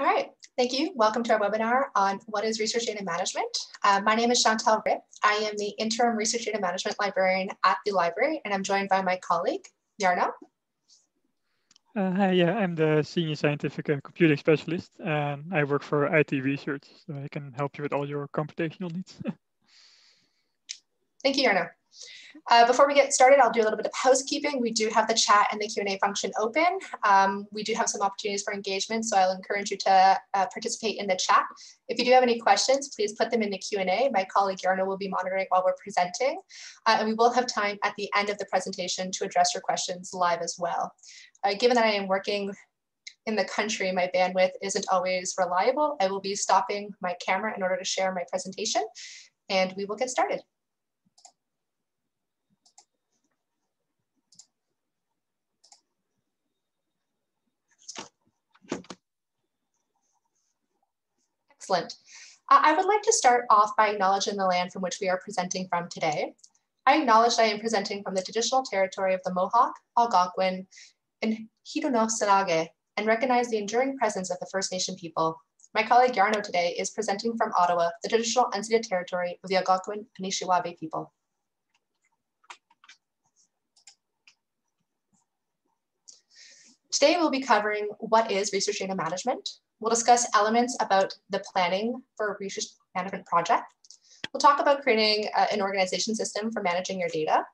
All right, thank you. Welcome to our webinar on what is research data management. Uh, my name is Chantal Ripp. I am the interim research data management librarian at the library, and I'm joined by my colleague, Jarno. Uh, hi, yeah, I'm the senior scientific computing specialist, and I work for IT research, so I can help you with all your computational needs. Thank you, Jarno. Uh, before we get started, I'll do a little bit of housekeeping. We do have the chat and the Q&A function open. Um, we do have some opportunities for engagement, so I'll encourage you to uh, participate in the chat. If you do have any questions, please put them in the Q&A. My colleague Jarno will be monitoring while we're presenting. Uh, and we will have time at the end of the presentation to address your questions live as well. Uh, given that I am working in the country, my bandwidth isn't always reliable. I will be stopping my camera in order to share my presentation, and we will get started. Excellent. Uh, I would like to start off by acknowledging the land from which we are presenting from today. I acknowledge that I am presenting from the traditional territory of the Mohawk, Algonquin, and Haudenosaunee, and recognize the enduring presence of the First Nation people. My colleague Jarno today is presenting from Ottawa, the traditional unceded territory of the Algonquin Anishinaabe people. Today we'll be covering what is research data management, We'll discuss elements about the planning for a research management project. We'll talk about creating uh, an organization system for managing your data.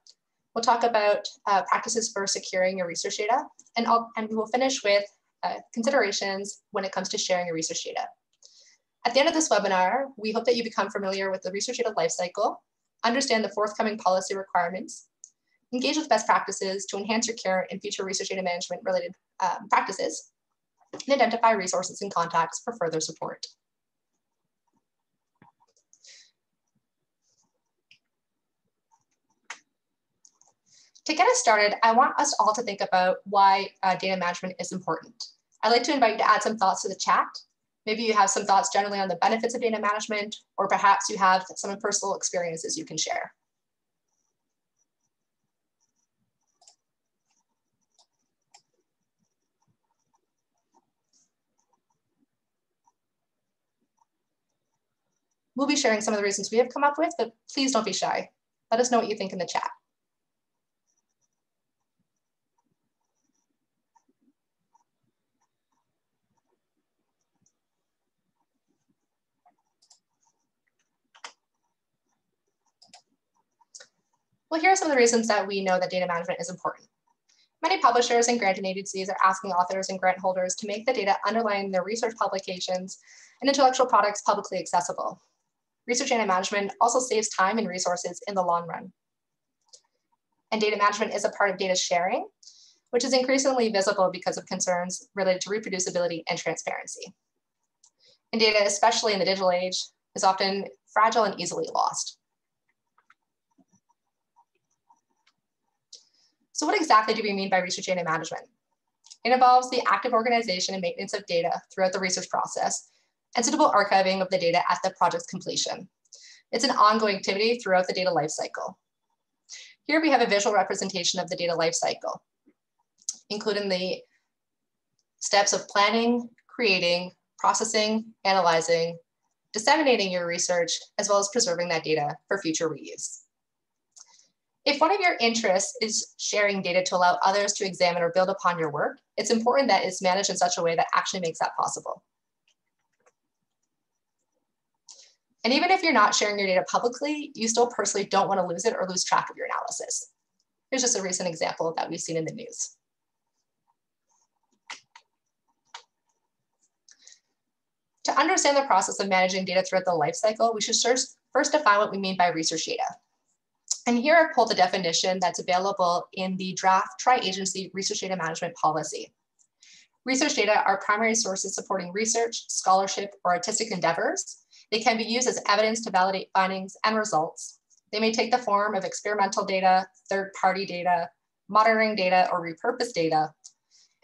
We'll talk about uh, practices for securing your research data, and, I'll, and we will finish with uh, considerations when it comes to sharing your research data. At the end of this webinar, we hope that you become familiar with the research data lifecycle, understand the forthcoming policy requirements, engage with best practices to enhance your current and future research data management related um, practices, and identify resources and contacts for further support. To get us started, I want us all to think about why uh, data management is important. I'd like to invite you to add some thoughts to the chat. Maybe you have some thoughts generally on the benefits of data management, or perhaps you have some personal experiences you can share. We'll be sharing some of the reasons we have come up with, but please don't be shy. Let us know what you think in the chat. Well, here are some of the reasons that we know that data management is important. Many publishers and granting agencies are asking authors and grant holders to make the data underlying their research publications and intellectual products publicly accessible. Research data management also saves time and resources in the long run. And data management is a part of data sharing, which is increasingly visible because of concerns related to reproducibility and transparency. And data, especially in the digital age, is often fragile and easily lost. So what exactly do we mean by research data management? It involves the active organization and maintenance of data throughout the research process and suitable archiving of the data at the project's completion. It's an ongoing activity throughout the data lifecycle. Here we have a visual representation of the data lifecycle, including the steps of planning, creating, processing, analyzing, disseminating your research, as well as preserving that data for future reuse. If one of your interests is sharing data to allow others to examine or build upon your work, it's important that it's managed in such a way that actually makes that possible. And even if you're not sharing your data publicly, you still personally don't want to lose it or lose track of your analysis. Here's just a recent example that we've seen in the news. To understand the process of managing data throughout the life cycle, we should first, first define what we mean by research data. And here I've pulled the definition that's available in the draft tri-agency research data management policy. Research data are primary sources supporting research, scholarship, or artistic endeavors they can be used as evidence to validate findings and results. They may take the form of experimental data, third-party data, monitoring data, or repurposed data.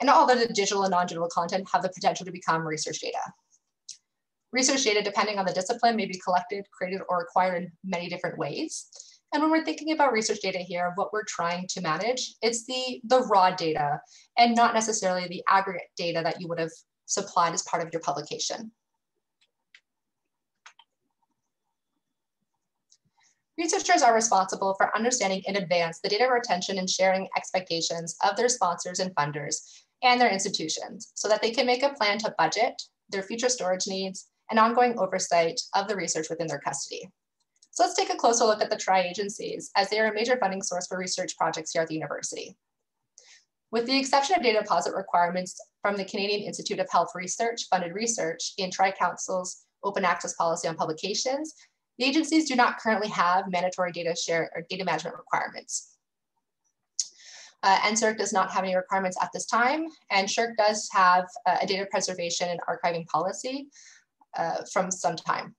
And all the digital and non-digital content have the potential to become research data. Research data, depending on the discipline, may be collected, created, or acquired in many different ways. And when we're thinking about research data here, what we're trying to manage, it's the, the raw data and not necessarily the aggregate data that you would have supplied as part of your publication. Researchers are responsible for understanding in advance the data retention and sharing expectations of their sponsors and funders and their institutions so that they can make a plan to budget their future storage needs and ongoing oversight of the research within their custody. So let's take a closer look at the tri-agencies as they are a major funding source for research projects here at the university. With the exception of data deposit requirements from the Canadian Institute of Health Research funded research in Tri-Council's open access policy on publications the agencies do not currently have mandatory data share or data management requirements. Uh, NSERC does not have any requirements at this time, and SSHRC does have uh, a data preservation and archiving policy uh, from some time.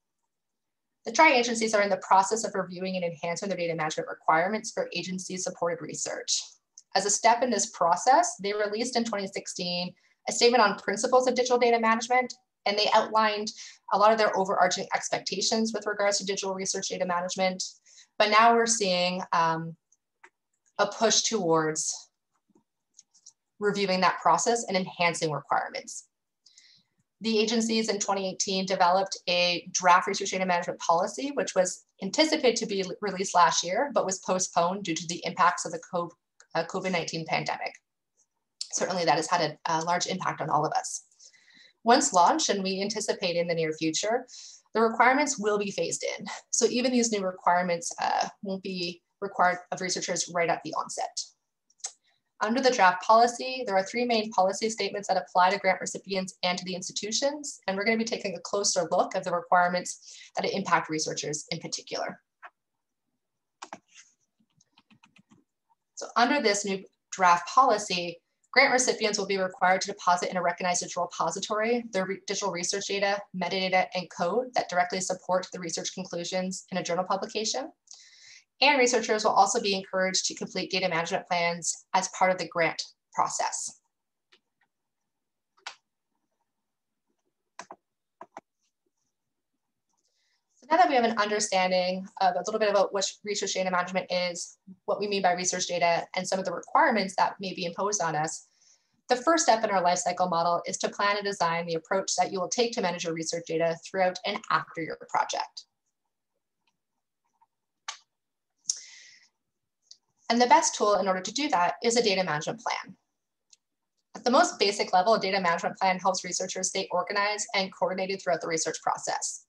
The tri-agencies are in the process of reviewing and enhancing their data management requirements for agency-supported research. As a step in this process, they released in 2016 a statement on principles of digital data management and they outlined a lot of their overarching expectations with regards to digital research data management. But now we're seeing um, a push towards reviewing that process and enhancing requirements. The agencies in 2018 developed a draft research data management policy, which was anticipated to be released last year, but was postponed due to the impacts of the COVID-19 uh, pandemic. Certainly that has had a, a large impact on all of us. Once launched, and we anticipate in the near future, the requirements will be phased in. So even these new requirements uh, won't be required of researchers right at the onset. Under the draft policy, there are three main policy statements that apply to grant recipients and to the institutions, and we're going to be taking a closer look at the requirements that impact researchers in particular. So under this new draft policy, Grant recipients will be required to deposit in a recognized digital repository their re digital research data, metadata, and code that directly support the research conclusions in a journal publication. And researchers will also be encouraged to complete data management plans as part of the grant process. Now that we have an understanding of a little bit about what research data management is, what we mean by research data, and some of the requirements that may be imposed on us, the first step in our lifecycle model is to plan and design the approach that you will take to manage your research data throughout and after your project. And the best tool in order to do that is a data management plan. At the most basic level, a data management plan helps researchers stay organized and coordinated throughout the research process.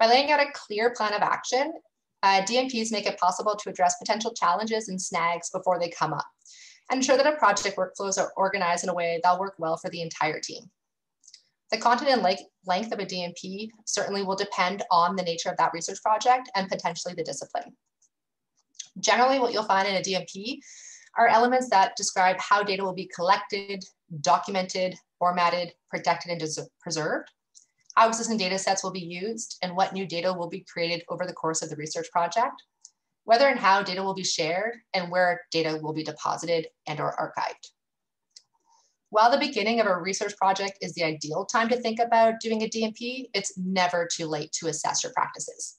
By laying out a clear plan of action, uh, DMPs make it possible to address potential challenges and snags before they come up and ensure that our project workflows are organized in a way that'll work well for the entire team. The content and length of a DMP certainly will depend on the nature of that research project and potentially the discipline. Generally, what you'll find in a DMP are elements that describe how data will be collected, documented, formatted, protected, and preserved, how existing data sets will be used, and what new data will be created over the course of the research project, whether and how data will be shared, and where data will be deposited and or archived. While the beginning of a research project is the ideal time to think about doing a DMP, it's never too late to assess your practices.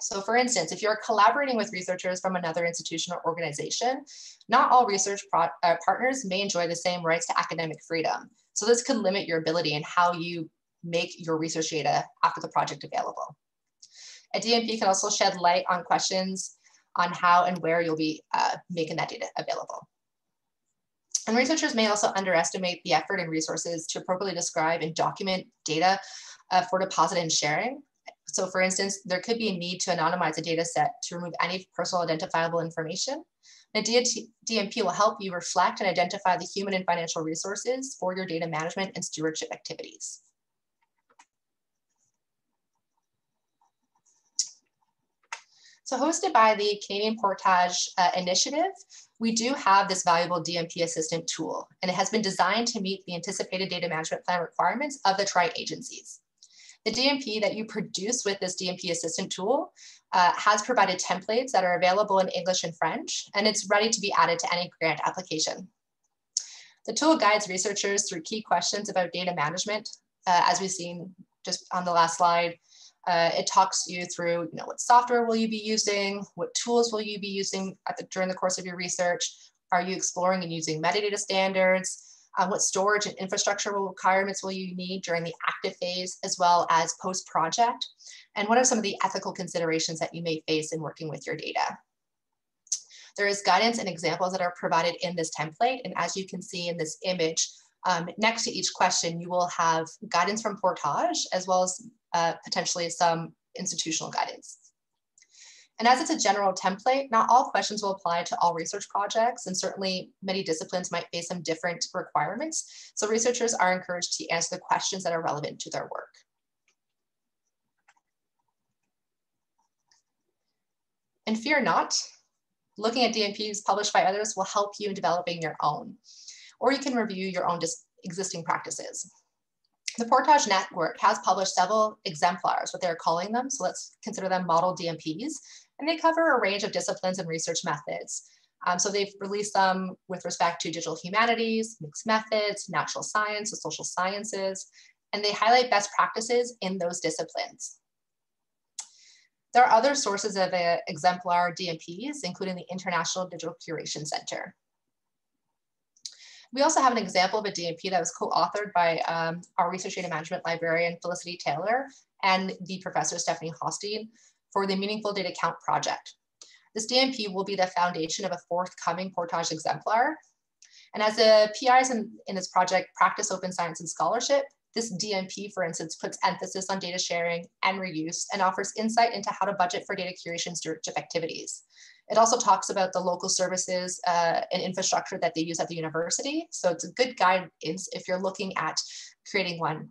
So for instance, if you're collaborating with researchers from another institution or organization, not all research uh, partners may enjoy the same rights to academic freedom. So this could limit your ability and how you make your research data after the project available. A DMP can also shed light on questions on how and where you'll be uh, making that data available. And researchers may also underestimate the effort and resources to appropriately describe and document data uh, for deposit and sharing. So for instance, there could be a need to anonymize a data set to remove any personal identifiable information. A DMP will help you reflect and identify the human and financial resources for your data management and stewardship activities. So hosted by the Canadian Portage uh, Initiative, we do have this valuable DMP assistant tool, and it has been designed to meet the anticipated data management plan requirements of the tri-agencies. The DMP that you produce with this DMP assistant tool uh, has provided templates that are available in English and French, and it's ready to be added to any grant application. The tool guides researchers through key questions about data management, uh, as we've seen just on the last slide, uh, it talks you through, you know, what software will you be using? What tools will you be using the, during the course of your research? Are you exploring and using metadata standards? um, what storage and infrastructure requirements will you need during the active phase as well as post-project, and what are some of the ethical considerations that you may face in working with your data. There is guidance and examples that are provided in this template, and as you can see in this image, um, next to each question, you will have guidance from Portage as well as uh, potentially some institutional guidance. And as it's a general template, not all questions will apply to all research projects, and certainly many disciplines might face some different requirements. So researchers are encouraged to answer the questions that are relevant to their work. And fear not, looking at DMPs published by others will help you in developing your own, or you can review your own existing practices. The Portage Network has published several exemplars, what they're calling them, so let's consider them model DMPs, and they cover a range of disciplines and research methods. Um, so they've released them with respect to digital humanities, mixed methods, natural science, the social sciences, and they highlight best practices in those disciplines. There are other sources of uh, exemplar DMPs, including the International Digital Curation Center. We also have an example of a DMP that was co-authored by um, our research data management librarian, Felicity Tayler, and the professor, Stefanie Haustein, for the Meaningful Data Count project. This DMP will be the foundation of a forthcoming Portage exemplar. And as the PIs in, in this project practice open science and scholarship, this DMP, for instance, puts emphasis on data sharing and reuse and offers insight into how to budget for data curation stewardship activities. It also talks about the local services uh, and infrastructure that they use at the university. So it's a good guide if you're looking at creating one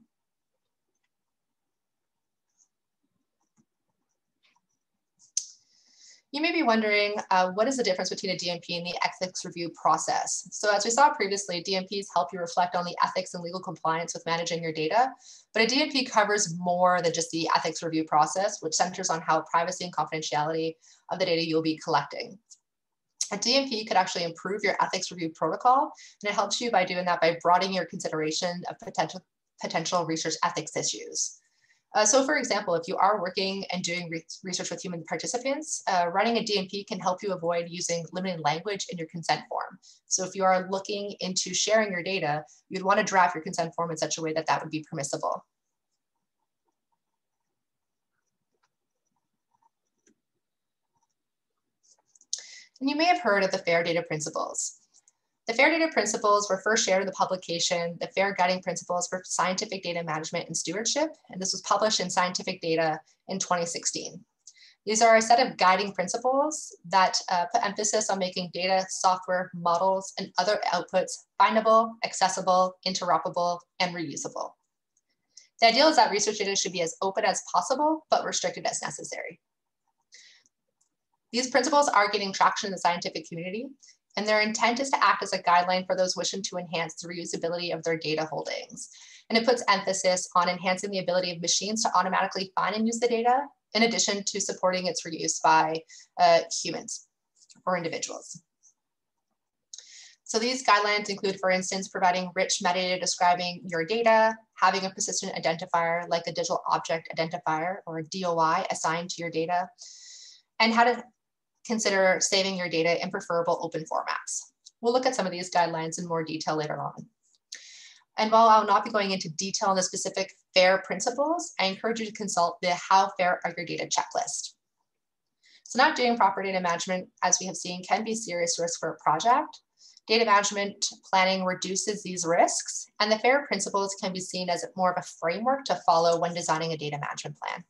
You may be wondering, uh, what is the difference between a DMP and the ethics review process? So as we saw previously, DMPs help you reflect on the ethics and legal compliance with managing your data, but a DMP covers more than just the ethics review process, which centers on how privacy and confidentiality of the data you'll be collecting. A DMP could actually improve your ethics review protocol, and it helps you by doing that by broadening your consideration of potential, potential research ethics issues. Uh, so for example, if you are working and doing re research with human participants, uh, running a DMP can help you avoid using limited language in your consent form. So if you are looking into sharing your data, you'd want to draft your consent form in such a way that that would be permissible. And you may have heard of the FAIR data principles. The FAIR data principles were first shared in the publication, The FAIR Guiding Principles for Scientific Data Management and Stewardship, and this was published in Scientific Data in 2016. These are a set of guiding principles that uh, put emphasis on making data, software, models, and other outputs findable, accessible, interoperable, and reusable. The ideal is that research data should be as open as possible, but restricted as necessary. These principles are getting traction in the scientific community, and their intent is to act as a guideline for those wishing to enhance the reusability of their data holdings. And it puts emphasis on enhancing the ability of machines to automatically find and use the data, in addition to supporting its reuse by uh, humans or individuals. So these guidelines include, for instance, providing rich metadata describing your data, having a persistent identifier like a digital object identifier or a DOI assigned to your data, and how to consider saving your data in preferable open formats. We'll look at some of these guidelines in more detail later on. And while I'll not be going into detail on the specific FAIR principles, I encourage you to consult the How Fair Are Your Data checklist. So not doing proper data management, as we have seen, can be serious risk for a project. Data management planning reduces these risks, and the FAIR principles can be seen as more of a framework to follow when designing a data management plan.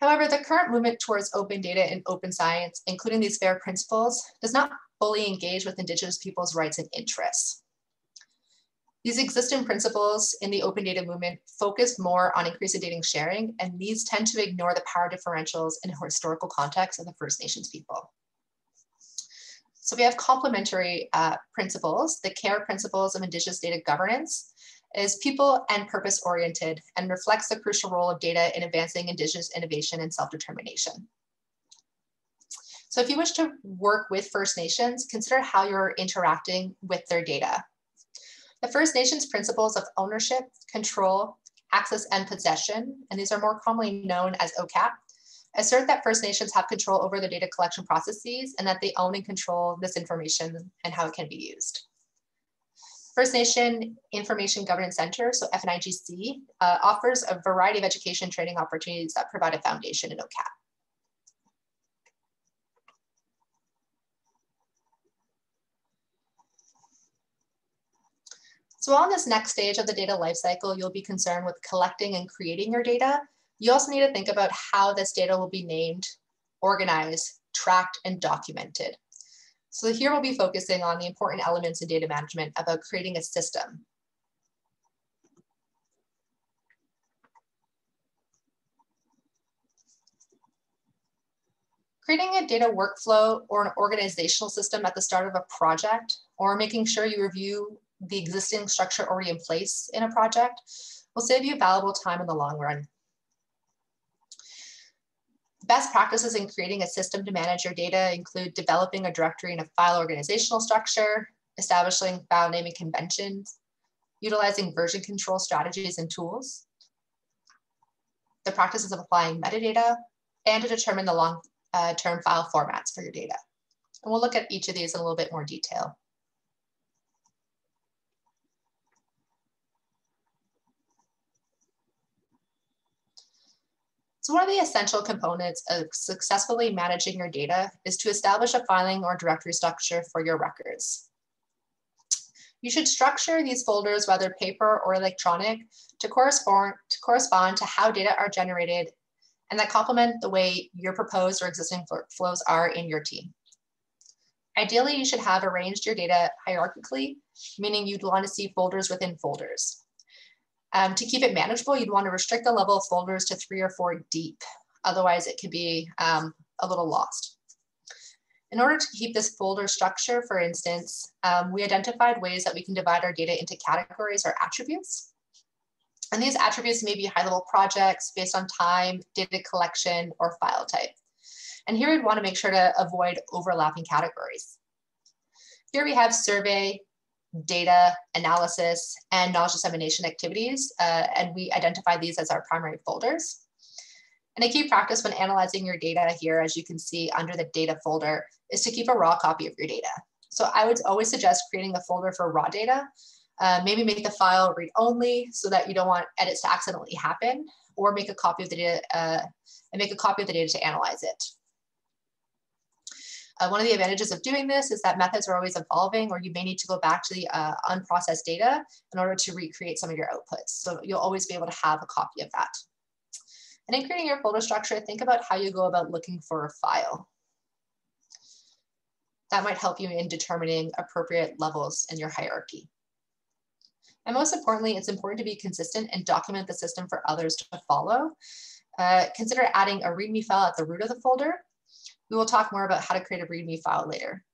However, the current movement towards open data and open science, including these FAIR principles, does not fully engage with Indigenous people's rights and interests. These existing principles in the open data movement focus more on increasing data sharing, and these tend to ignore the power differentials and historical context of the First Nations people. So we have complementary uh, principles, the CARE principles of Indigenous data governance, is people and purpose oriented and reflects the crucial role of data in advancing Indigenous innovation and self-determination. So if you wish to work with First Nations, consider how you're interacting with their data. The First Nations principles of ownership, control, access, and possession, and these are more commonly known as OCAP, Assert that First Nations have control over the data collection processes and that they own and control this information and how it can be used. First Nation Information Governance Center, so FNIGC, uh, offers a variety of education training opportunities that provide a foundation in OCAP. So on this next stage of the data lifecycle, you'll be concerned with collecting and creating your data. You also need to think about how this data will be named, organized, tracked, and documented. So here we'll be focusing on the important elements in data management about creating a system. Creating a data workflow or an organizational system at the start of a project, or making sure you review the existing structure already in place in a project will save you valuable time in the long run. Best practices in creating a system to manage your data include developing a directory and a file organizational structure, establishing file naming conventions, utilizing version control strategies and tools, the practices of applying metadata, and to determine the long-term uh, file formats for your data. And we'll look at each of these in a little bit more detail. So one of the essential components of successfully managing your data is to establish a filing or directory structure for your records. You should structure these folders, whether paper or electronic, to correspond, to correspond to how data are generated and that complement the way your proposed or existing flows are in your team. Ideally, you should have arranged your data hierarchically, meaning you'd want to see folders within folders. Um, to keep it manageable, you'd want to restrict the level of folders to three or four deep. Otherwise, it could be um, a little lost. In order to keep this folder structure, for instance, um, we identified ways that we can divide our data into categories or attributes. And these attributes may be high-level projects based on time, data collection, or file type. And here we'd want to make sure to avoid overlapping categories. Here we have survey, data analysis and knowledge dissemination activities. Uh, and we identify these as our primary folders. And a key practice when analyzing your data here, as you can see under the data folder, is to keep a raw copy of your data. So I would always suggest creating a folder for raw data. Uh, maybe make the file read only so that you don't want edits to accidentally happen, or make a copy of the data uh, and make a copy of the data to analyze it. Uh, one of the advantages of doing this is that methods are always evolving or you may need to go back to the uh, unprocessed data in order to recreate some of your outputs. So you'll always be able to have a copy of that. And in creating your folder structure, think about how you go about looking for a file. That might help you in determining appropriate levels in your hierarchy. And most importantly, it's important to be consistent and document the system for others to follow. Uh, consider adding a README file at the root of the folder we will talk more about how to create a README file later.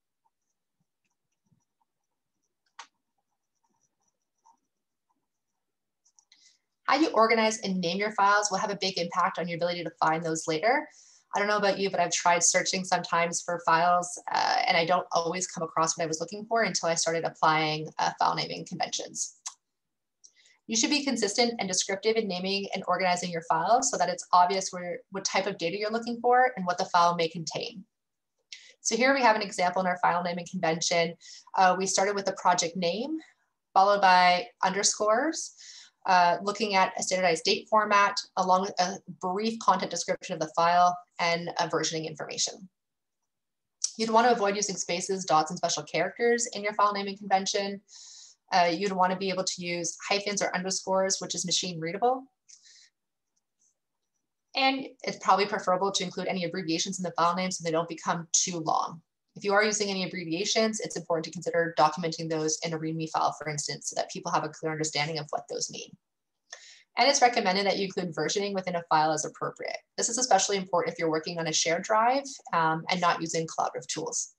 How you organize and name your files will have a big impact on your ability to find those later. I don't know about you, but I've tried searching sometimes for files uh, and I don't always come across what I was looking for until I started applying uh, file naming conventions. You should be consistent and descriptive in naming and organizing your files so that it's obvious where, what type of data you're looking for and what the file may contain. So here we have an example in our file naming convention. Uh, we started with the project name, followed by underscores, uh, looking at a standardized date format, along with a brief content description of the file and a versioning information. You'd want to avoid using spaces, dots, and special characters in your file naming convention. Uh, you'd want to be able to use hyphens or underscores, which is machine readable. And it's probably preferable to include any abbreviations in the file name so they don't become too long. If you are using any abbreviations, it's important to consider documenting those in a README file, for instance, so that people have a clear understanding of what those mean. And it's recommended that you include versioning within a file as appropriate. This is especially important if you're working on a shared drive um, and not using collaborative tools.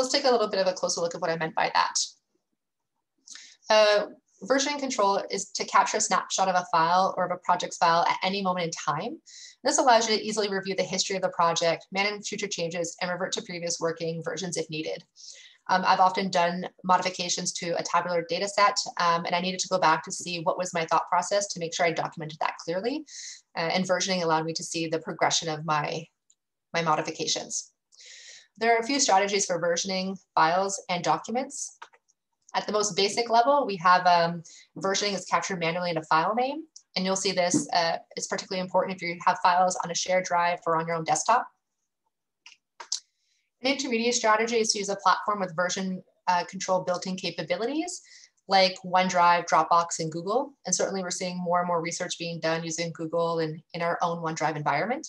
Let's take a little bit of a closer look at what I meant by that. Uh, version control is to capture a snapshot of a file or of a project's file at any moment in time. This allows you to easily review the history of the project, manage future changes, and revert to previous working versions if needed. Um, I've often done modifications to a tabular data set, um, and I needed to go back to see what was my thought process to make sure I documented that clearly. Uh, and versioning allowed me to see the progression of my, my modifications. There are a few strategies for versioning files and documents. At the most basic level, we have um, versioning is captured manually in a file name. And you'll see this, uh, it's particularly important if you have files on a shared drive or on your own desktop. An intermediate strategy is to use a platform with version uh, control built-in capabilities like OneDrive, Dropbox, and Google. And certainly we're seeing more and more research being done using Google and in our own OneDrive environment.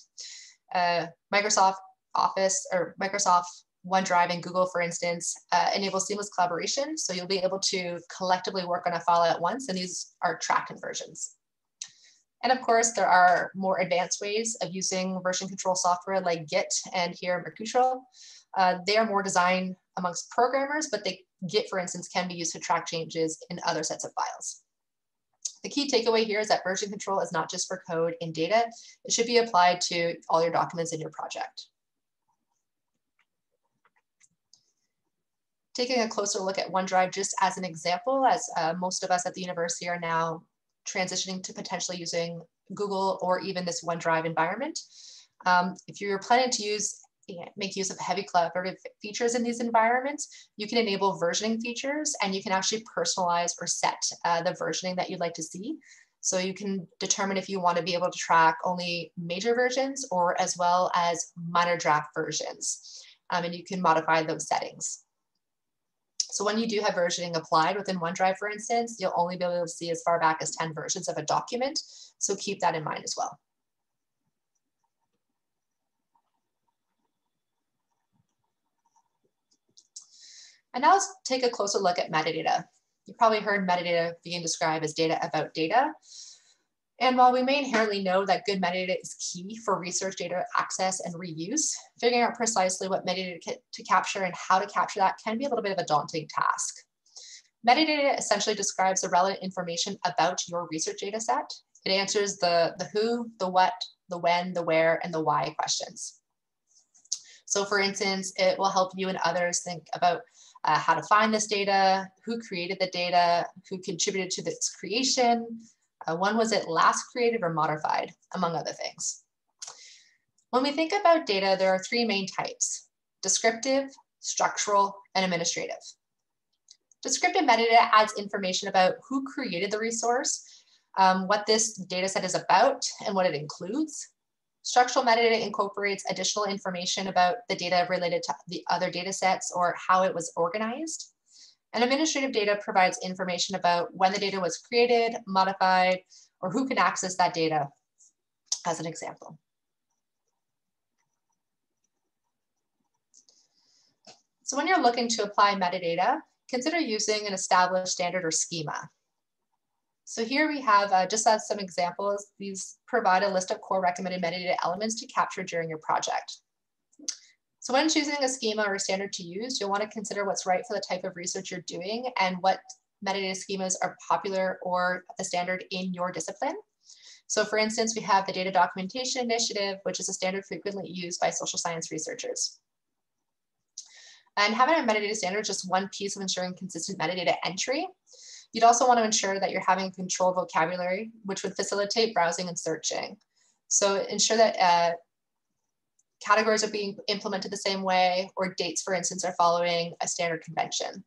Uh, Microsoft Office or Microsoft OneDrive and Google, for instance, uh, enable seamless collaboration. So you'll be able to collectively work on a file at once, and these are track conversions. And of course, there are more advanced ways of using version control software like Git and here Mercurial. Uh, they are more designed amongst programmers, but they, Git, for instance, can be used to track changes in other sets of files. The key takeaway here is that version control is not just for code and data. It should be applied to all your documents in your project. Taking a closer look at OneDrive just as an example, as uh, most of us at the university are now transitioning to potentially using Google or even this OneDrive environment. Um, if you're planning to use make use of heavy collaborative features in these environments, you can enable versioning features and you can actually personalize or set uh, the versioning that you'd like to see. So you can determine if you want to be able to track only major versions or as well as minor draft versions. Um, and you can modify those settings. So when you do have versioning applied within OneDrive, for instance, you'll only be able to see as far back as 10 versions of a document. So keep that in mind as well. And now let's take a closer look at metadata. You probably heard metadata being described as data about data. And while we may inherently know that good metadata is key for research data access and reuse, figuring out precisely what metadata to capture and how to capture that can be a little bit of a daunting task. Metadata essentially describes the relevant information about your research data set. It answers the, the who, the what, the when, the where, and the why questions. So for instance, it will help you and others think about uh, how to find this data, who created the data, who contributed to its creation, uh, when was it last created or modified, among other things. When we think about data, there are three main types, descriptive, structural, and administrative. Descriptive metadata adds information about who created the resource, um, what this data set is about, and what it includes. Structural metadata incorporates additional information about the data related to the other data sets or how it was organized. And administrative data provides information about when the data was created, modified, or who can access that data, as an example. So when you're looking to apply metadata, consider using an established standard or schema. So here we have, uh, just as some examples, these provide a list of core recommended metadata elements to capture during your project. So when choosing a schema or standard to use, you'll want to consider what's right for the type of research you're doing and what metadata schemas are popular or the standard in your discipline. So for instance, we have the Data Documentation Initiative, which is a standard frequently used by social science researchers. And having a metadata standard is just one piece of ensuring consistent metadata entry. You'd also want to ensure that you're having a controlled vocabulary, which would facilitate browsing and searching. So ensure that uh, categories are being implemented the same way, or dates, for instance, are following a standard convention.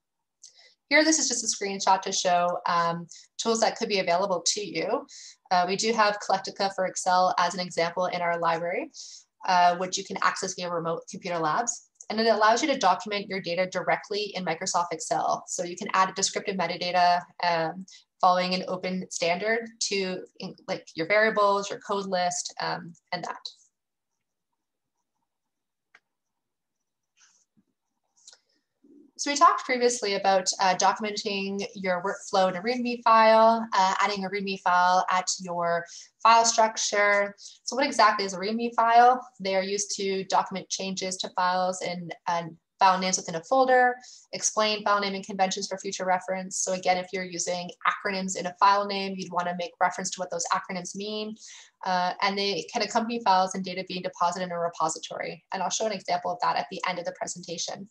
Here, this is just a screenshot to show um, tools that could be available to you. Uh, we do have Colectica for Excel as an example in our library, uh, which you can access via remote computer labs. And it allows you to document your data directly in Microsoft Excel. So you can add descriptive metadata um, following an open standard to like your variables, your code list, um, and that. So we talked previously about uh, documenting your workflow in a README file, uh, adding a README file at your file structure. So what exactly is a README file? They are used to document changes to files and, file names within a folder, explain file naming conventions for future reference. So again, if you're using acronyms in a file name, you'd want to make reference to what those acronyms mean. Uh, and they can accompany files and data being deposited in a repository. And I'll show an example of that at the end of the presentation.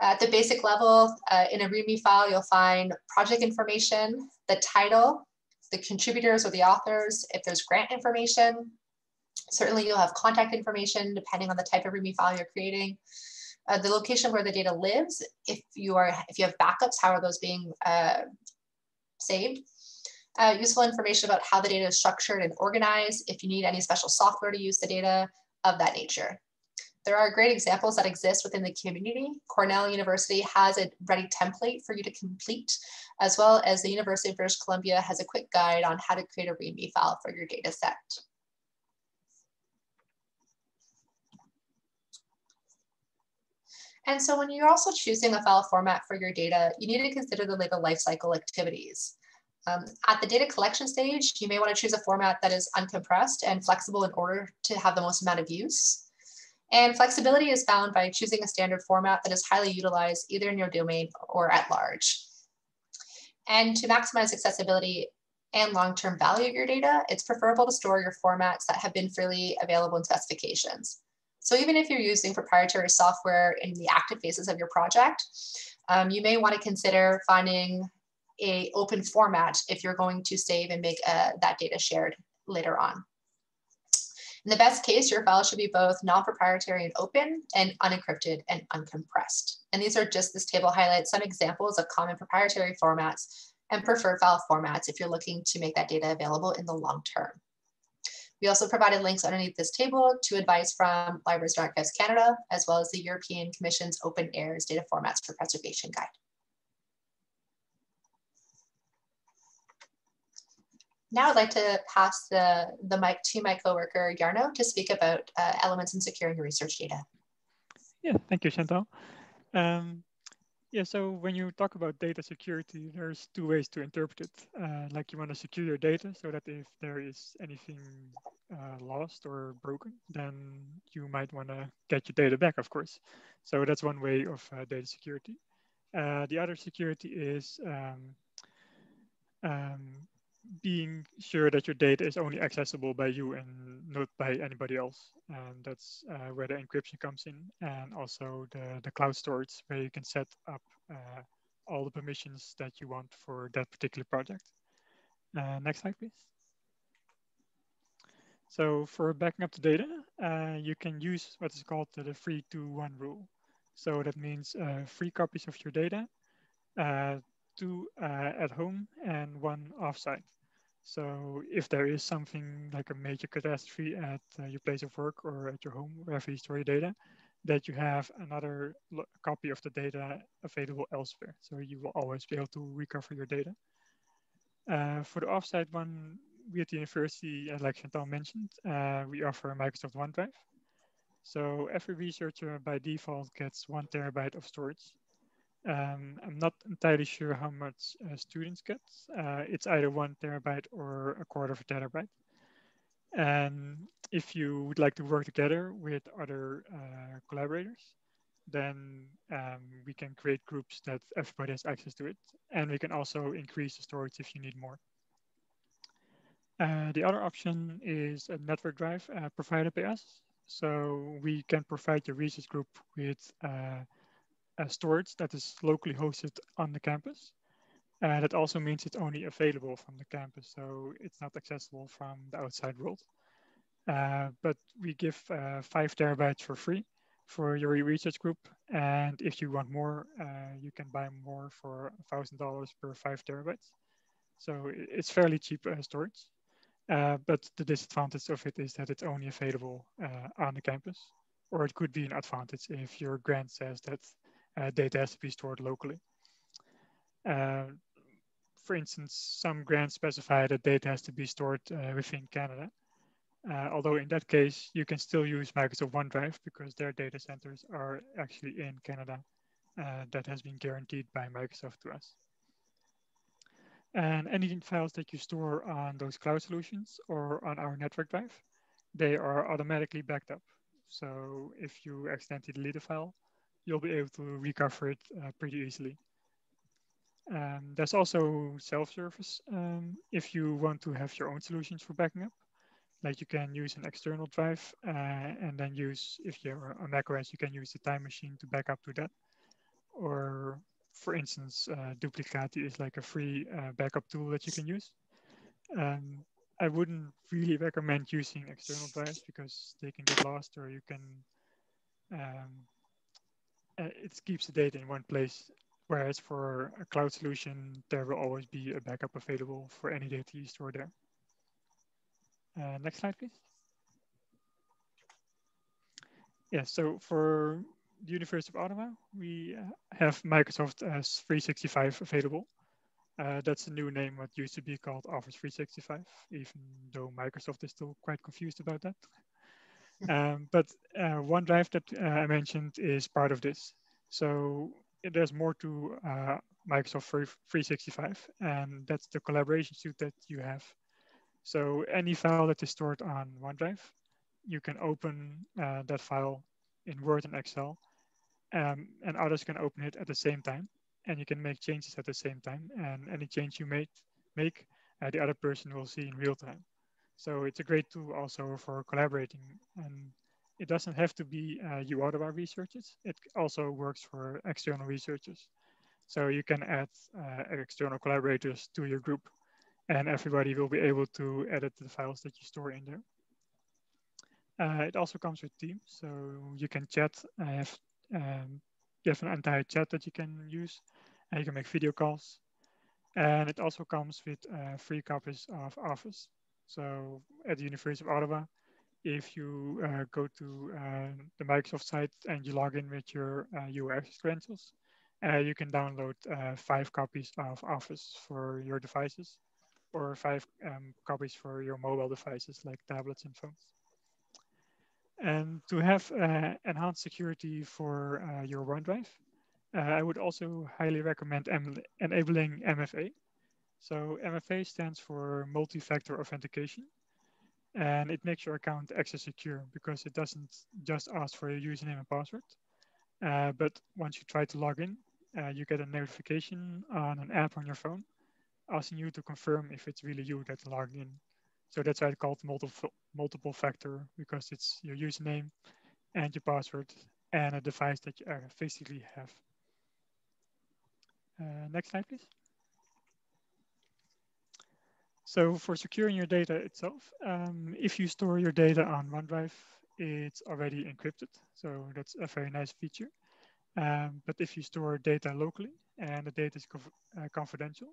At the basic level, uh, in a README file, you'll find project information, the title, the contributors or the authors, if there's grant information. Certainly you'll have contact information depending on the type of README file you're creating. Uh, the location where the data lives, if you are if you have backups, how are those being uh, saved? Uh, useful information about how the data is structured and organized, if you need any special software to use the data of that nature. There are great examples that exist within the community. Cornell University has a ready template for you to complete, as well as the University of British Columbia has a quick guide on how to create a README file for your data set. And so when you're also choosing a file format for your data, you need to consider the data lifecycle activities. Um, at the data collection stage, you may want to choose a format that is uncompressed and flexible in order to have the most amount of use. And flexibility is found by choosing a standard format that is highly utilized either in your domain or at large. And to maximize accessibility and long-term value of your data, it's preferable to store your formats that have been freely available in specifications. So even if you're using proprietary software in the active phases of your project, um, you may want to consider finding a open format if you're going to save and make uh, that data shared later on. In the best case, your file should be both non-proprietary and open and unencrypted and uncompressed. And these are just, this table highlights some examples of common proprietary formats and preferred file formats if you're looking to make that data available in the long term. We also provided links underneath this table to advice from Libraries and Archives Canada, as well as the European Commission's OpenAIRE's Data Formats for Preservation Guide. Now I'd like to pass the, the mic to my coworker, Jarno, to speak about uh, elements in securing research data. Yeah, thank you, Chantal. Um, yeah, so when you talk about data security, there's two ways to interpret it. Uh, like you want to secure your data so that if there is anything uh, lost or broken, then you might want to get your data back, of course. So that's one way of uh, data security. Uh, the other security is um, um, being sure that your data is only accessible by you and not by anybody else. And that's uh, where the encryption comes in. And also the, the cloud storage where you can set up uh, all the permissions that you want for that particular project. Uh, next slide, please. So for backing up the data, uh, you can use what is called the, three to one rule. So that means uh, three copies of your data, uh, two at home and one offsite. So if there is something like a major catastrophe at uh, your place of work or at your home, wherever you store your data, that you have another copy of the data available elsewhere. So you will always be able to recover your data. Uh, for the offsite one, we at the university, uh, like Chantal mentioned, uh, we offer a Microsoft OneDrive. So every researcher by default gets one terabyte of storage. Um, I'm not entirely sure how much uh, students get. Uh, it's either one terabyte or a quarter of a terabyte. And if you would like to work together with other uh, collaborators, then um, we can create groups that everybody has access to it. And we can also increase the storage if you need more. Uh, the other option is a network drive uh, provided by us. So we can provide your research group with uh, storage that is locally hosted on the campus. Uh, that also means it's only available from the campus, so it's not accessible from the outside world. Uh, but we give uh, five terabytes for free for your research group. And if you want more, uh, you can buy more for $1,000 per five terabytes. So it's fairly cheap uh, storage. Uh, but the disadvantage of it is that it's only available on the campus. Or it could be an advantage if your grant says that uh, data has to be stored locally. Uh, for instance, some grants specify that data has to be stored uh, within Canada. Uh, although in that case, you can still use Microsoft OneDrive because their data centers are actually in Canada. Uh, that has been guaranteed by Microsoft to us. And any files that you store on those cloud solutions or on our network drive, they are automatically backed up. So if you accidentally delete a file, you'll be able to recover it uh, pretty easily. Um, there's also self-service um, if you want to have your own solutions for backing up. Like you can use an external drive uh, and then use, if you're on macOS, you can use the time machine to back up to that. or for instance, uh, Duplicati is like a free uh, backup tool that you can use. Um, I wouldn't really recommend using external drives because they can get lost or you can, um, uh, it keeps the data in one place. Whereas for a cloud solution, there will always be a backup available for any data you store there. Uh, next slide, please. Yeah, so for the University of Ottawa, we uh, have Microsoft as 365 available. Uh, that's a new name, what used to be called Office 365, even though Microsoft is still quite confused about that. Um, but uh, OneDrive that uh, I mentioned is part of this. So there's more to uh, Microsoft 365, and that's the collaboration suite that you have. So any file that is stored on OneDrive, you can open uh, that file in Word and Excel, um, and others can open it at the same time and you can make changes at the same time. And any change you make, make uh, the other person will see in real time. So it's a great tool also for collaborating. And it doesn't have to be uh, Ottawa researchers. It also works for external researchers. So you can add uh, external collaborators to your group and everybody will be able to edit the files that you store in there. Uh, it also comes with Teams, so you can chat. I have um, you have an entire chat that you can use and you can make video calls. And it also comes with uh, free copies of Office. So at the University of Ottawa, if you uh, go to uh, the Microsoft site and you log in with your UX uh, credentials, uh, you can download uh, five copies of Office for your devices or five um, copies for your mobile devices like tablets and phones. And to have enhanced security for your OneDrive, uh, I would also highly recommend enabling MFA. So MFA stands for multi-factor authentication. And it makes your account extra secure because it doesn't just ask for your username and password. Uh, but once you try to log in, uh, you get a notification on an app on your phone asking you to confirm if it's really you that logged in. So that's why it's called multiple, multiple factor because it's your username and your password and a device that you uh, physically have. Uh, next slide, please. So for securing your data itself, um, if you store your data on OneDrive, it's already encrypted. So that's a very nice feature. Um, but if you store data locally and the data is conf uh, confidential,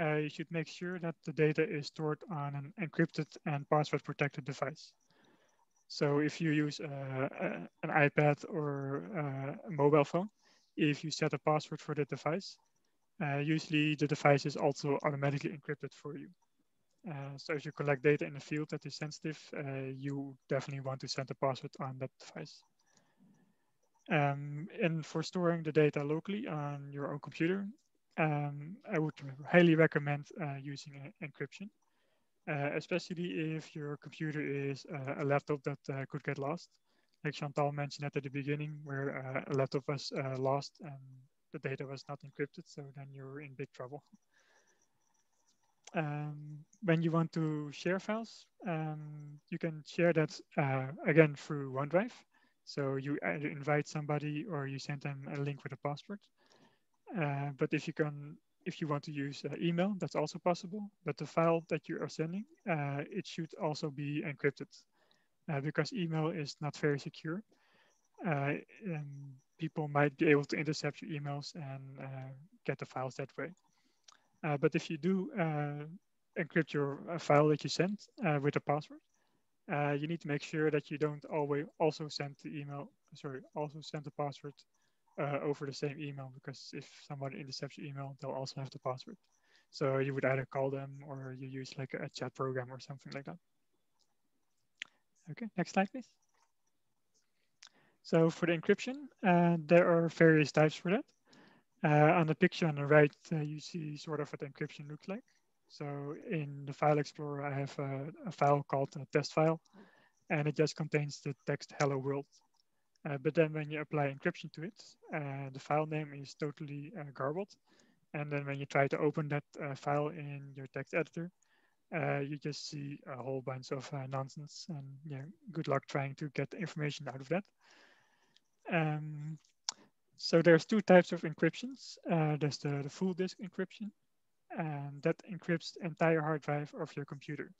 uh, you should make sure that the data is stored on an encrypted and password protected device. So if you use uh, an iPad or uh, a mobile phone, if you set a password for the device, uh, usually the device is also automatically encrypted for you. Uh, so if you collect data in a field that is sensitive, uh, you definitely want to send a password on that device. Um, and for storing the data locally on your own computer, um, I would highly recommend uh, using encryption, uh, especially if your computer is uh, a laptop that could get lost. Like Chantal mentioned at the beginning, where a laptop was lost and the data was not encrypted, so then you're in big trouble. Um, when you want to share files, um, you can share that uh, again through OneDrive. So you invite somebody or you send them a link with a password. Uh, but if you can, if you want to use uh, email, that's also possible. But the file that you are sending, uh, it should also be encrypted uh, because email is not very secure. Uh, people might be able to intercept your emails and get the files that way. Uh, but if you do uh, encrypt your uh, file that you send uh, with a password, you need to make sure that you don't always also send the email, sorry, also send the password over the same email because if someone intercepts your email, they'll also have the password. So you would either call them or you use like a chat program or something like that. Okay, next slide, please. So for the encryption, uh, there are various types for that. Uh, on the picture on the right, uh, you see sort of what encryption looks like. So in the file explorer, I have a, a file called a test file, and it just contains the text hello world. Uh, but then when you apply encryption to it, uh, the file name is totally uh, garbled. And then when you try to open that file in your text editor, you just see a whole bunch of nonsense and yeah, good luck trying to get information out of that. Um, so there's two types of encryptions. Uh, there's the, the full disk encryption, and that encrypts the entire hard drive of your computer.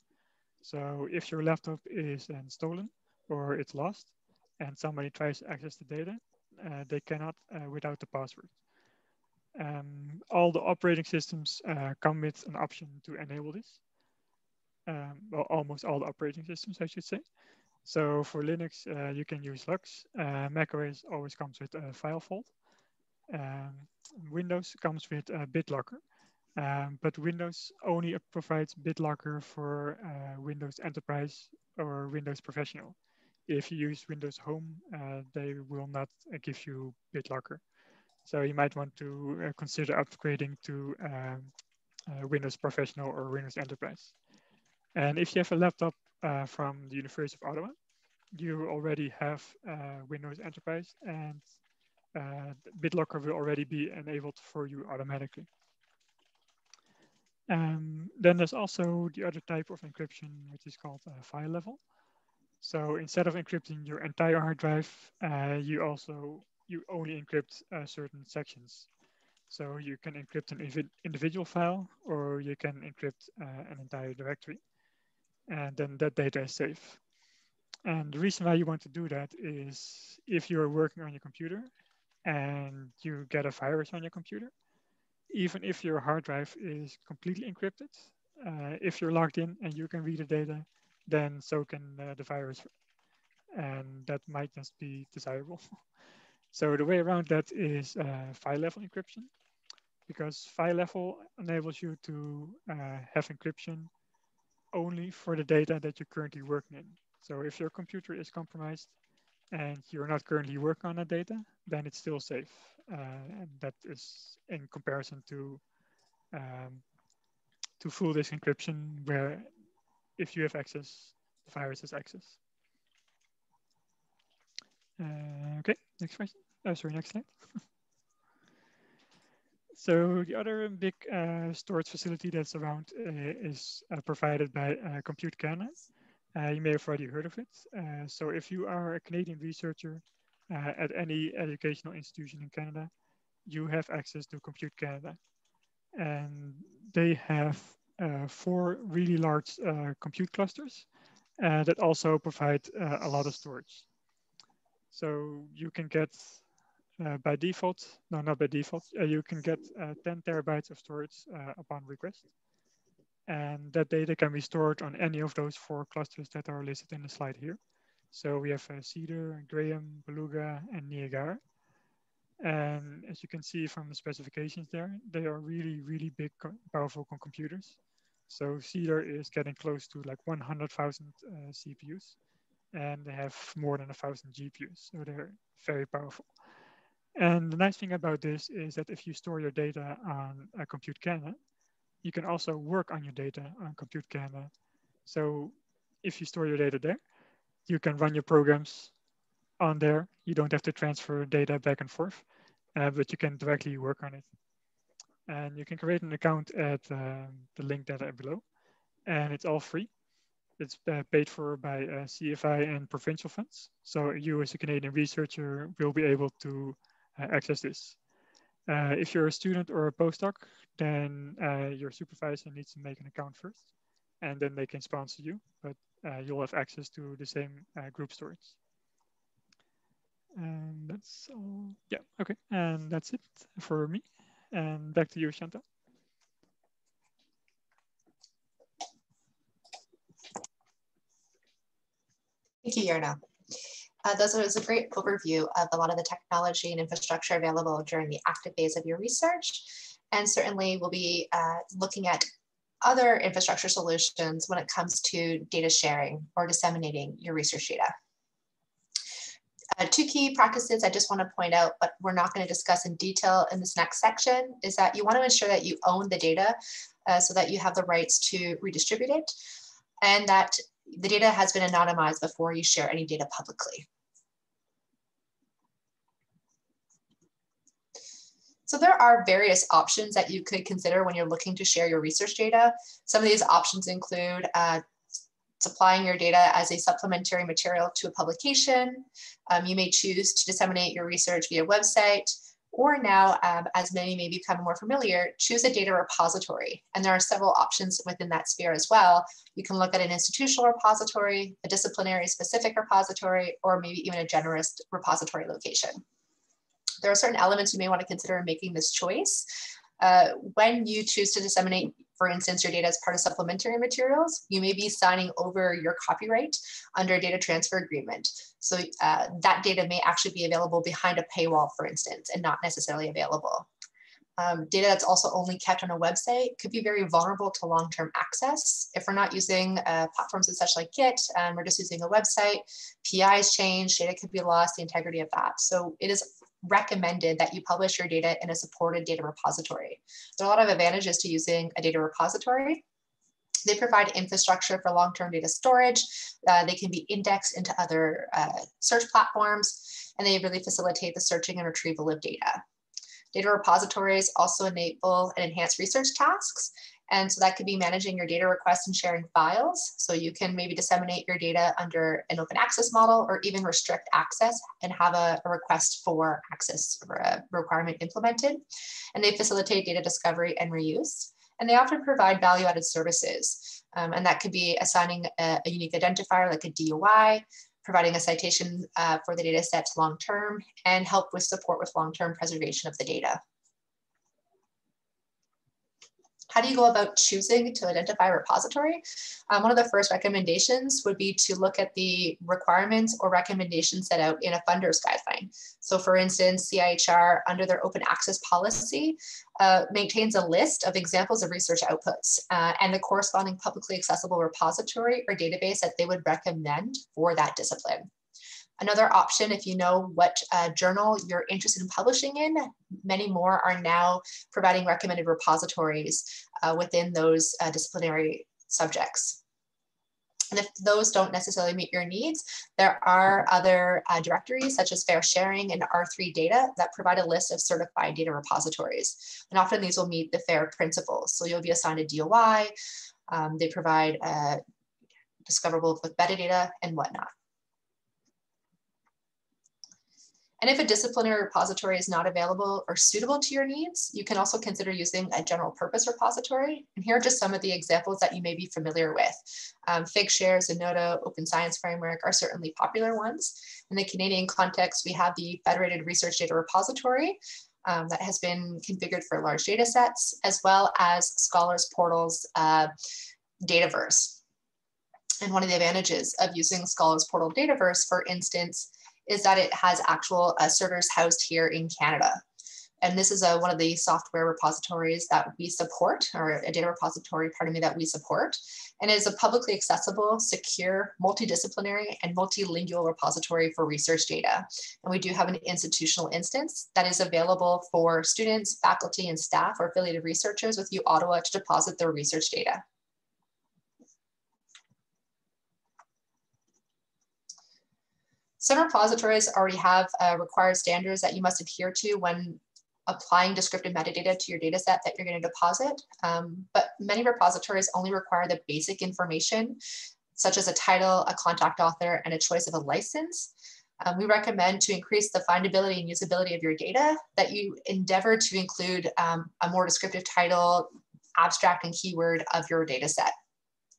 So if your laptop is stolen or it's lost, and somebody tries to access the data, uh, they cannot uh, without the password. Um, all the operating systems uh, come with an option to enable this. Um, well, almost all the operating systems, I should say. So for Linux, uh, you can use LUKS. Uh, macOS always comes with a FileVault. Um, Windows comes with a BitLocker. Um, but Windows only provides BitLocker for uh, Windows Enterprise or Windows Professional. If you use Windows Home, uh, they will not uh, give you BitLocker. So you might want to consider upgrading to um, Windows Professional or Windows Enterprise. And if you have a laptop uh, from the University of Ottawa, you already have Windows Enterprise and BitLocker will already be enabled for you automatically. Um, then there's also the other type of encryption, which is called uh, file level. So instead of encrypting your entire hard drive, uh, you also you only encrypt uh, certain sections. So you can encrypt an individual file, or you can encrypt uh, an entire directory, and then that data is safe. And the reason why you want to do that is if you're working on your computer and you get a virus on your computer, even if your hard drive is completely encrypted, uh, if you're logged in and you can read the data, then so can uh, the virus. And that might just be desirable. so the way around that is uh, file level encryption, because file level enables you to uh, have encryption only for the data that you're currently working in. So if your computer is compromised and you're not currently working on that data, then it's still safe. Uh, and that is in comparison to um, to full disk encryption, where if you have access, the virus has access. Uh, okay, next question. Oh, sorry, next slide. so the other big uh, storage facility that's around uh, is uh, provided by Compute Canada. You may have already heard of it. so if you are a Canadian researcher at any educational institution in Canada, you have access to Compute Canada. And they have uh, four really large uh, compute clusters uh, that also provide a lot of storage. So you can get uh, by default, no, not by default, you can get 10 terabytes of storage upon request. And that data can be stored on any of those four clusters that are listed in the slide here. So we have uh, Cedar, Graham, Beluga, and Niagara. And as you can see from the specifications there, they are really, really big, powerful computers. So Cedar is getting close to like 100,000 uh, CPUs, and they have more than a thousand GPUs. So they're very powerful. And the nice thing about this is that if you store your data on a Compute Canada, you can also work on your data on Compute Canada. So if you store your data there, you can run your programs on there. You don't have to transfer data back and forth, uh, but you can directly work on it. And you can create an account at uh, the link that are below, and it's all free. It's uh, paid for by uh, CFI and provincial funds. So you as a Canadian researcher will be able to access this. Uh, if you're a student or a postdoc, then your supervisor needs to make an account first, and then they can sponsor you. But uh, you'll have access to the same uh, group storage. And that's all. Yeah, okay. And that's it for me. And back to you, Chantal. Thank you, Jarno. Uh, those was a great overview of a lot of the technology and infrastructure available during the active phase of your research. And certainly we'll be uh, looking at other infrastructure solutions when it comes to data sharing or disseminating your research data. Uh, two key practices I just want to point out, but we're not going to discuss in detail in this next section, is that you want to ensure that you own the data uh, so that you have the rights to redistribute it and that the data has been anonymized before you share any data publicly. So there are various options that you could consider when you're looking to share your research data. Some of these options include uh, supplying your data as a supplementary material to a publication. Um, you may choose to disseminate your research via website, Or now, um, as many may become more familiar, choose a data repository. And there are several options within that sphere as well. You can look at an institutional repository, a disciplinary specific repository, or maybe even a generous repository location. There are certain elements you may want to consider in making this choice. Uh, when you choose to disseminate, for instance, your data as part of supplementary materials, you may be signing over your copyright under a data transfer agreement. So uh, that data may actually be available behind a paywall, for instance, and not necessarily available. Um, data that's also only kept on a website could be very vulnerable to long-term access. If we're not using uh, platforms such like Git, and we're just using a website, PIs change, data could be lost, the integrity of that. So it is recommended that you publish your data in a supported data repository. There are a lot of advantages to using a data repository. They provide infrastructure for long-term data storage. Uh, they can be indexed into other uh, search platforms, and they really facilitate the searching and retrieval of data. Data repositories also enable and enhance research tasks. And so that could be managing your data requests and sharing files. So you can maybe disseminate your data under an open access model or even restrict access and have a, a request for access or a requirement implemented. And they facilitate data discovery and reuse. And they often provide value added services. Um, and that could be assigning a, a, unique identifier like a DOI, providing a citation uh, for the data set long term, and help with support with long term preservation of the data. How do you go about choosing to identify a repository? Um, one of the first recommendations would be to look at the requirements or recommendations set out in a funder's guideline. So for instance, CIHR under their open access policy uh, maintains a list of examples of research outputs uh, and the corresponding publicly accessible repository or database that they would recommend for that discipline. Another option, if you know what uh, journal you're interested in publishing in, many more are now providing recommended repositories uh, within those uh, disciplinary subjects. And if those don't necessarily meet your needs, there are other uh, directories such as FAIRsharing and re3data that provide a list of certified data repositories. And often these will meet the FAIR principles. So you'll be assigned a DOI, um, they provide uh, discoverable with metadata and whatnot. And if a disciplinary repository is not available or suitable to your needs, you can also consider using a general purpose repository. And here are just some of the examples that you may be familiar with. Um, Figshare, Zenodo, Open Science Framework are certainly popular ones. In the Canadian context, we have the Federated Research Data Repository, um, that has been configured for large data sets, as well as Scholars Portal's uh, Dataverse. And one of the advantages of using Scholars Portal Dataverse, for instance, is that it has actual uh, servers housed here in Canada. And this is a, one of the software repositories that we support, or a data repository, pardon me, that we support. And it is a publicly accessible, secure, multidisciplinary, and multilingual repository for research data. And we do have an institutional instance that is available for students, faculty, and staff or affiliated researchers with U Ottawa to deposit their research data. Some repositories already have uh, required standards that you must adhere to when applying descriptive metadata to your data set that you're going to deposit. Um, but many repositories only require the basic information, such as a title, a contact author, and a choice of a license. Um, we recommend to increase the findability and usability of your data that you endeavor to include um, a more descriptive title, abstract, and keyword of your data set.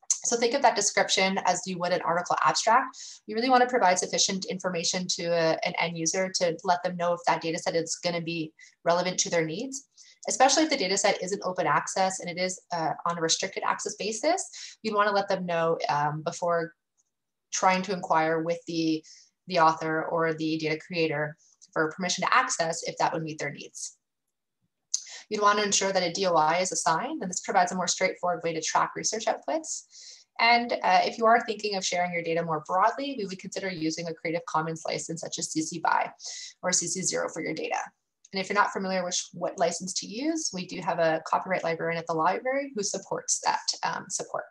So think of that description as you would an article abstract. You really want to provide sufficient information to a, an end user to let them know if that data set is going to be relevant to their needs. Especially if the data set isn't open access and it is uh, on a restricted access basis, you'd want to let them know um, before trying to inquire with the, the author or the data creator for permission to access if that would meet their needs. You'd want to ensure that a DOI is assigned, and this provides a more straightforward way to track research outputs. And uh, if you are thinking of sharing your data more broadly, we would consider using a Creative Commons license such as CC BY or CC0 for your data. And if you're not familiar with what license to use, we do have a copyright librarian at the library who supports that um, support.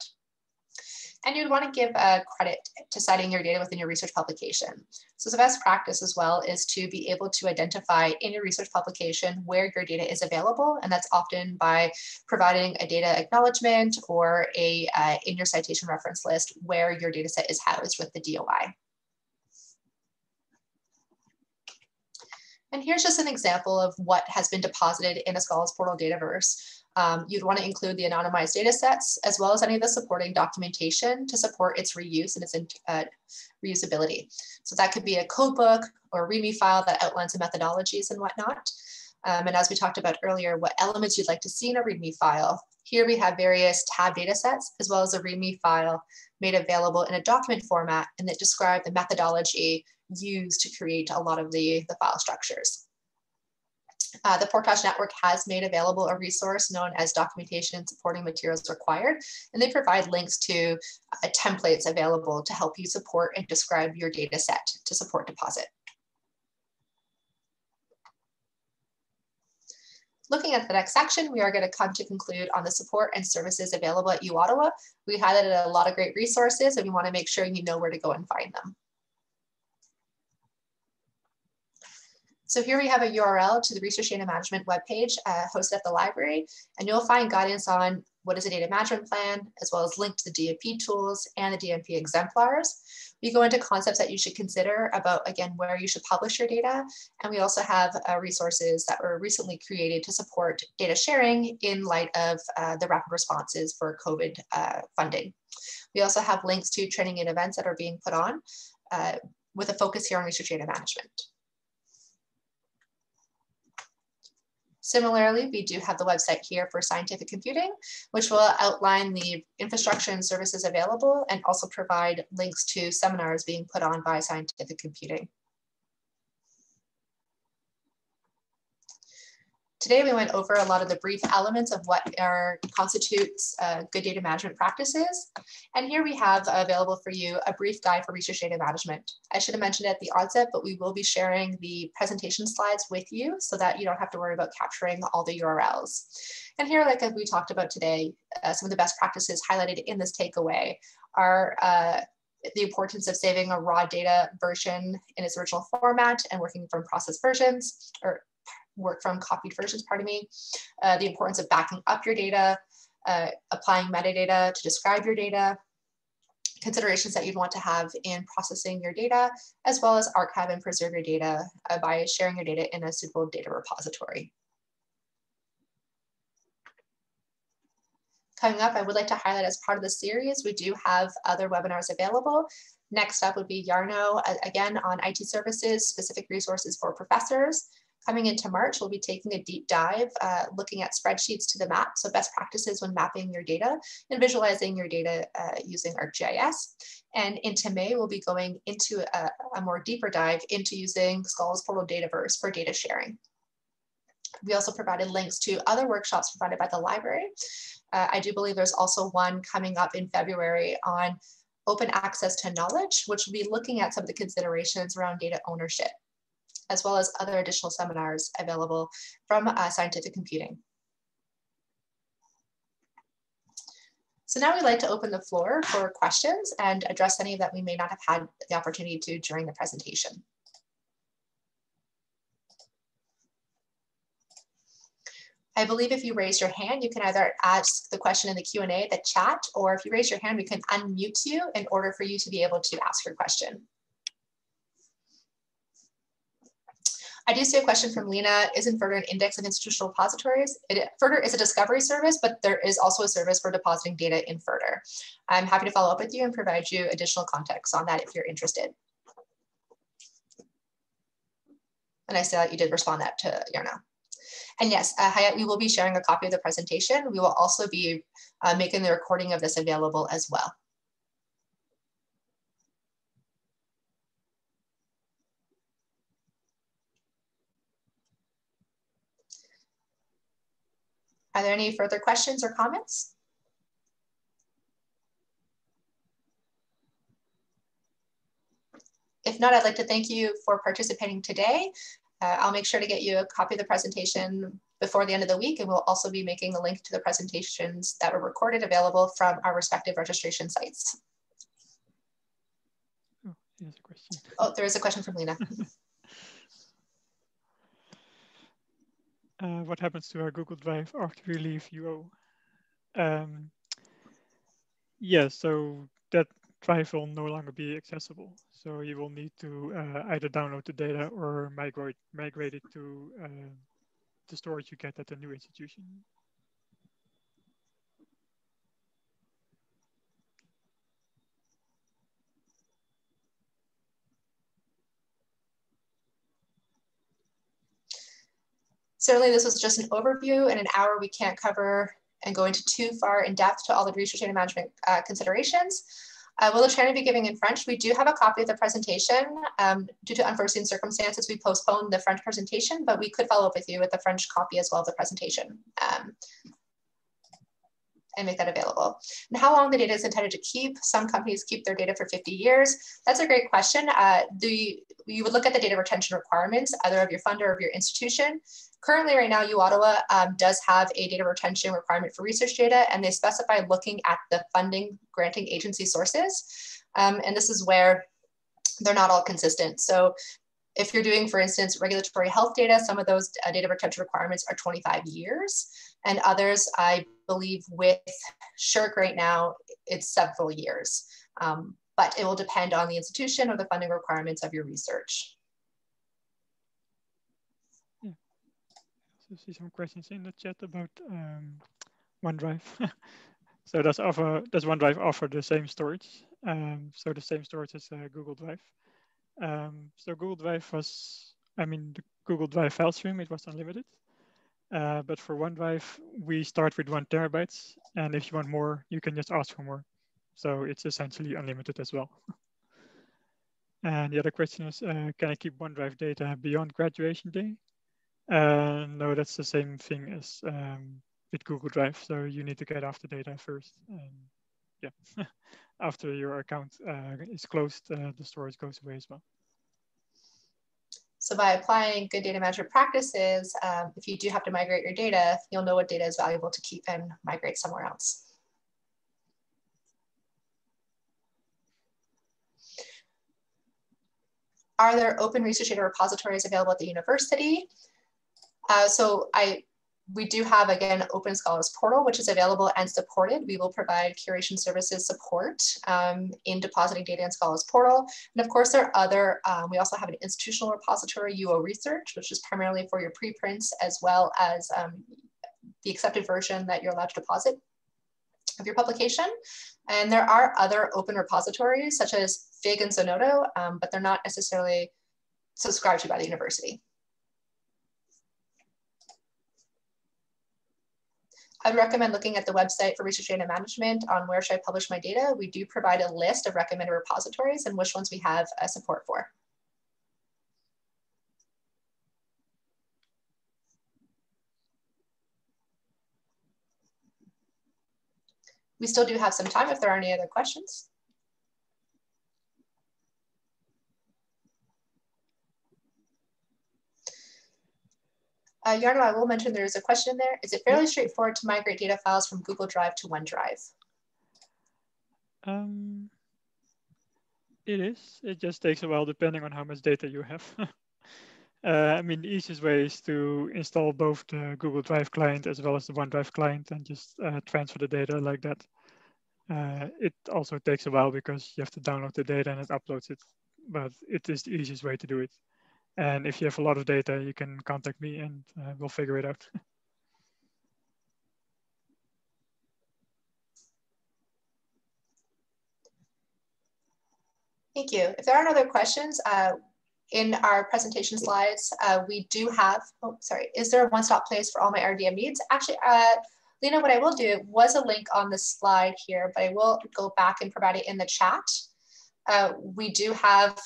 And you'd want to give a credit to citing your data within your research publication. So the best practice as well is to be able to identify in your research publication where your data is available. And that's often by providing a data acknowledgement or a uh, in your citation reference list where your data set is housed with the DOI. And here's just an example of what has been deposited in a Scholars Portal Dataverse. Um, you'd want to include the anonymized data sets as well as any of the supporting documentation to support its reuse and its uh, reusability. So that could be a code book or a README file that outlines the methodologies and whatnot. Um, and as we talked about earlier, what elements you'd like to see in a README file. Here we have various tab data sets as well as a README file made available in a document format and that describe the methodology used to create a lot of the, the file structures. Uh, the Portage Network has made available a resource known as Documentation and Supporting Materials Required, and they provide links to uh, templates available to help you support and describe your data set to support deposit. Looking at the next section, we are going to come to conclude on the support and services available at U Ottawa. We highlighted a lot of great resources and we want to make sure you know where to go and find them. So here we have a URL to the Research Data Management webpage uh, hosted at the library, and you'll find guidance on what is a data management plan, as well as link to the DMP tools and the DMP exemplars. We go into concepts that you should consider about, again, where you should publish your data. And we also have uh, resources that were recently created to support data sharing in light of uh, the rapid responses for COVID uh, funding. We also have links to training and events that are being put on uh, with a focus here on research data management. Similarly, we do have the website here for scientific computing, which will outline the infrastructure and services available and also provide links to seminars being put on by scientific computing. Today, we went over a lot of the brief elements of what are, constitutes uh, good data management practices. And here we have available for you a brief guide for research data management. I should have mentioned it at the onset, but we will be sharing the presentation slides with you so that you don't have to worry about capturing all the URLs. And here, like we talked about today, uh, some of the best practices highlighted in this takeaway are uh, the importance of saving a raw data version in its original format and working from process versions or work from copied versions, pardon me, uh, the importance of backing up your data, uh, applying metadata to describe your data, considerations that you'd want to have in processing your data, as well as archive and preserve your data uh, by sharing your data in a suitable data repository. Coming up, I would like to highlight as part of the series, we do have other webinars available. Next up would be Jarno, again on IT services, specific resources for professors. Coming into March, we'll be taking a deep dive, uh, looking at spreadsheets to the map. So best practices when mapping your data and visualizing your data uh, using ArcGIS. And into May, we'll be going into a, a more deeper dive into using Scholars Portal Dataverse for data sharing. We also provided links to other workshops provided by the library. Uh, I do believe there's also one coming up in February on open access to knowledge, which will be looking at some of the considerations around data ownership as well as other additional seminars available from uh, scientific computing. So now we'd like to open the floor for questions and address any that we may not have had the opportunity to during the presentation. I believe if you raise your hand, you can either ask the question in the Q&A, the chat, or if you raise your hand, we can unmute you in order for you to be able to ask your question. I do see a question from Lena. Isn't FRDR an index of institutional repositories? It, FRDR is a discovery service, but there is also a service for depositing data in FRDR. I'm happy to follow up with you and provide you additional context on that if you're interested. And I see that you did respond that to Jarno. And yes, uh, Hayat, we will be sharing a copy of the presentation. We will also be uh, making the recording of this available as well. Are there any further questions or comments? If not, I'd like to thank you for participating today. Uh, I'll make sure to get you a copy of the presentation before the end of the week, and we'll also be making a link to the presentations that were recorded available from our respective registration sites. Oh, there's a question. Oh, there is a question from Lena. uh, what happens to our Google Drive after we leave UO. Um, yeah, so that drive will no longer be accessible. So you will need to uh, either download the data or migrate, migrate it to uh, the storage you get at the new institution. Certainly this was just an overview. In an hour, we can't cover and go into too far in depth to all the research data management uh, considerations. Uh, will the training be giving in French? We do have a copy of the presentation. Um, due to unforeseen circumstances, we postponed the French presentation, but we could follow up with you with the French copy as well of the presentation. Um, and make that available. And how long the data is intended to keep. Some companies keep their data for 50 years. That's a great question. Uh, the, you would look at the data retention requirements, either of your funder or of your institution. Currently right now, U Ottawa um, does have a data retention requirement for research data, and they specify looking at the funding granting agency sources. Um, and this is where they're not all consistent. So if you're doing, for instance, regulatory health data, some of those uh, data retention requirements are 25 years, and others, I believe with SSHRC right now, it's several years. Um, but it will depend on the institution or the funding requirements of your research. So see some questions in the chat about um, OneDrive. so does offer does OneDrive offer the same storage? Um, so the same storage as uh, Google Drive. Um, so Google Drive was, I mean, the Google Drive file stream, it was unlimited. Uh, but for OneDrive, we start with one terabytes. And if you want more, you can just ask for more. So it's essentially unlimited as well. and the other question is, uh, can I keep OneDrive data beyond graduation day? Uh, no, that's the same thing as um, with Google Drive. So you need to get off the data first. And yeah, after your account uh, is closed, uh, the storage goes away as well. So by applying good data management practices, um, if you do have to migrate your data, you'll know what data is valuable to keep and migrate somewhere else. Are there open research data repositories available at the university? Uh, so I we do have, again, Open Scholars Portal, which is available and supported. We will provide curation services support um, in depositing data in Scholars Portal. And of course, there are other, um, we also have an institutional repository, UO Research, which is primarily for your preprints as well as um, the accepted version that you're allowed to deposit of your publication. And there are other open repositories such as Fig and Zenodo, um, but they're not necessarily subscribed to by the university. I would recommend looking at the website for research data management on where should I publish my data. We do provide a list of recommended repositories and which ones we have uh, support for. We still do have some time if there are any other questions. Uh, I will mention there is a question there. Is it fairly straightforward to migrate data files from Google Drive to OneDrive? Um, it is. It just takes a while depending on how much data you have. uh, I mean, the easiest way is to install both the Google Drive client as well as the OneDrive client and just uh, transfer the data like that. Uh, it also takes a while because you have to download the data and it uploads it, but it is the easiest way to do it. And if you have a lot of data, you can contact me and uh, we'll figure it out. Thank you. If there are no other questions, uh, in our presentation slides, uh, we do have, oh, sorry, is there a one-stop place for all my RDM needs? Actually, uh, Lena, what I will do was a link on the slide here, but I will go back and provide it in the chat. Uh, we do have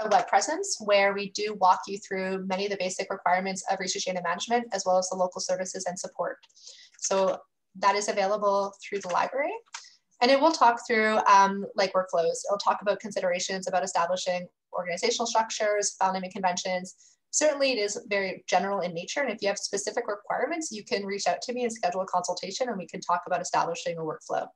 a web presence where we do walk you through many of the basic requirements of research data management, as well as the local services and support. So that is available through the library. And it will talk through um, like workflows. It'll talk about considerations about establishing organizational structures, file naming conventions. Certainly it is very general in nature. And if you have specific requirements, you can reach out to me and schedule a consultation and we can talk about establishing a workflow.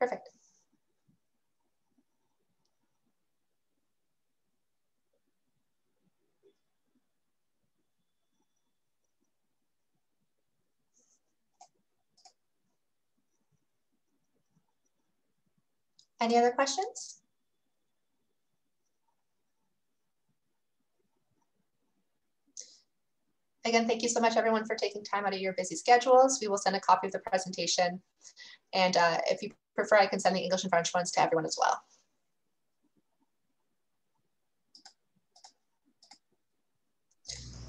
Perfect. Any other questions? Again, thank you so much everyone for taking time out of your busy schedules. We will send a copy of the presentation. And uh, if you prefer, I can send the English and French ones to everyone as well.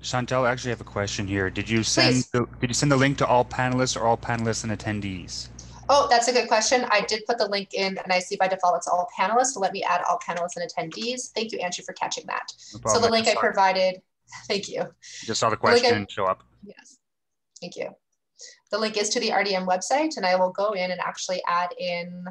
Chantal, I actually have a question here. Did you send the, did you send the link to all panelists or all panelists and attendees? Oh, that's a good question. I did put the link in and I see by default it's all panelists. So let me add all panelists and attendees. Thank you, Andrew, for catching that. No so the link I provided, thank you. Just saw the question I, show up. Yes, thank you. The link is to the RDM website and I will go in and actually add in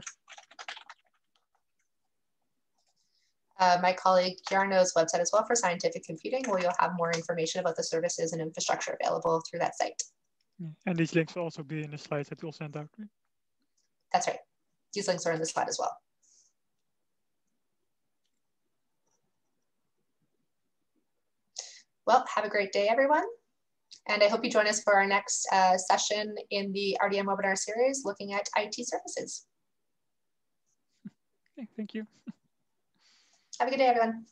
uh, my colleague Jarno's website as well for scientific computing, where you'll have more information about the services and infrastructure available through that site. And these links will also be in the slides that we'll send out. That's right. These links are in the slide as well. Well, have a great day, everyone. And I hope you join us for our next uh, session in the RDM webinar series looking at IT services. Okay, thank you. Have a good day, everyone.